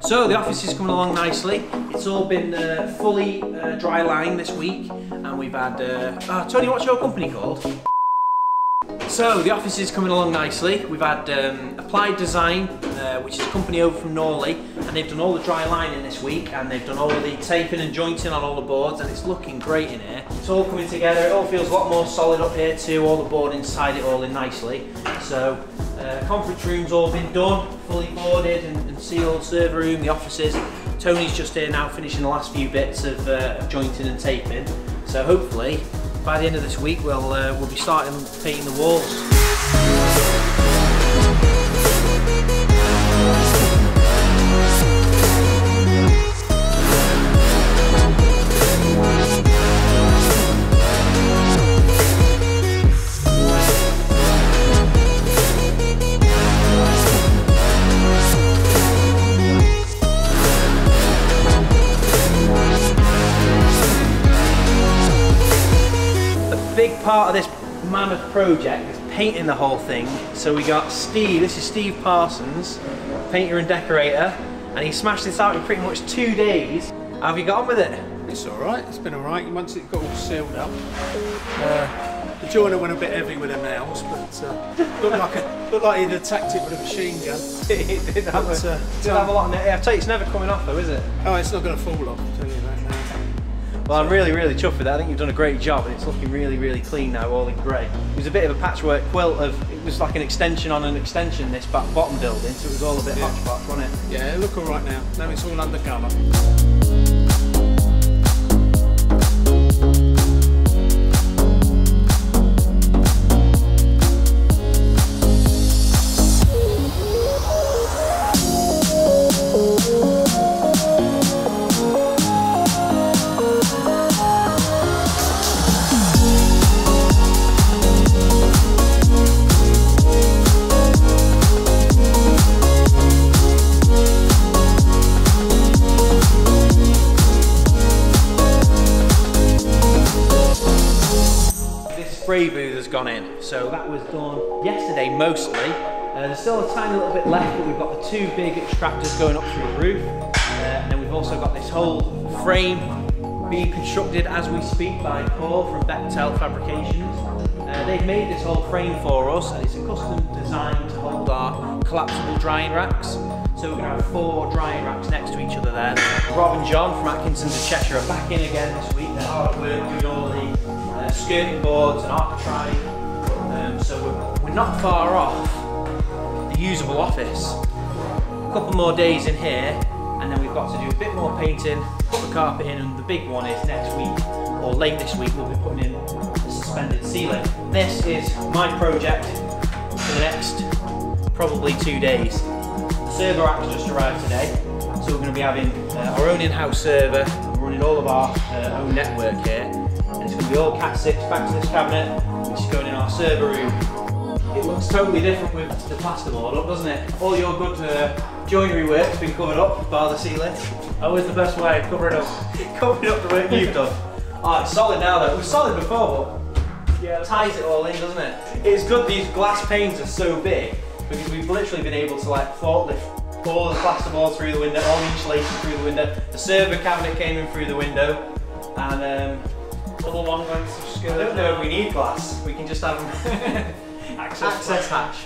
So the office is coming along nicely. It's all been uh, fully uh, dry lined this week, and we've had. Uh, ah, Tony, what's your company called? So the office is coming along nicely. We've had um, Applied Design, uh, which is a company over from Norley, and they've done all the dry lining this week, and they've done all the taping and jointing on all the boards, and it's looking great in here. It's all coming together. It all feels a lot more solid up here too. All the board inside it all in nicely. So uh, conference room's all been done, fully boarded and, and sealed. Server room, the offices. Tony's just here now finishing the last few bits of, uh, of jointing and taping. So hopefully by the end of this week we'll uh, we'll be starting painting the walls. Part of this mammoth project is painting the whole thing. So we got Steve, this is Steve Parsons, painter and decorator, and he smashed this out in pretty much two days. How have you got on with it? It's all right. It's been all right once it got all sealed up. Uh, the joiner went a bit heavy with the nails, but uh, looked like a, looked like he'd attacked it with a machine gun. it did have, But, a, uh, did have a lot in it. I tell you, it's never coming off though, is it? Oh, it's not going to fall off. Well, I'm really, really chuffed with that. I think you've done a great job and it's looking really, really clean now, all in grey. It was a bit of a patchwork quilt of, it was like an extension on an extension, this back bottom building, so it was all a bit Yeah. hodgepodge, wasn't it? Yeah, it look all right now. Now it's all under colour. Spray booth has gone in, so that was done yesterday mostly. Uh, there's still a tiny little bit left, but we've got the two big extractors going up through the roof. Uh, and then we've also got this whole frame being constructed as we speak by Paul from Bechtel Fabrications. Uh, they've made this whole frame for us, and it's a custom design to hold our collapsible drying racks. So we're going to have four drying racks next to each other there. Rob and John from Atkinson's of Cheshire are back in again this week. They're hard at work doing all the skirting boards and architrave. Um, so we're, we're not far off the usable office. A couple more days in here, and then we've got to do a bit more painting, put the carpet in, and the big one is next week or late this week. We'll be putting in the suspended ceiling. This is my project for the next probably two days. The server rack's just arrived today, so we're going to be having uh, our own in-house server, running all of our uh, own network here, and it's going to be all Cat 6 back to this cabinet, which is going in our server room. It looks totally different with the plasterboard up, doesn't it? All your good uh, joinery work's been covered up by the ceiling. Always the best way, covering up, covering up the work you've done. Oh, it's solid now though. It was solid before, but yeah, ties it all in, doesn't it? It's good these glass panes are so big because we've literally been able to like forklift all the plasterboard through the window, all the insulation through the window. The server cabinet came in through the window, and um, All long lengths of I skirt. don't know if we need glass. We can just have Access, access hatch.